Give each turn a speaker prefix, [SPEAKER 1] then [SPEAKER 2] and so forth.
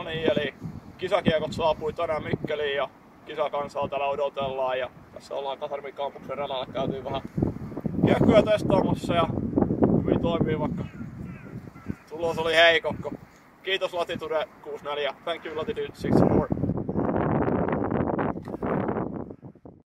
[SPEAKER 1] No niin, eli kisakiekot saapui tänään Mikkeliin ja kisakansaa täällä odotellaan ja tässä ollaan Kasarmin kampuksen radalla käyty vähän kiekkoja testaamassa ja hyvin toimii vaikka tulos oli heikokko. Kiitos Latitude 64. Thank you Latitude 64.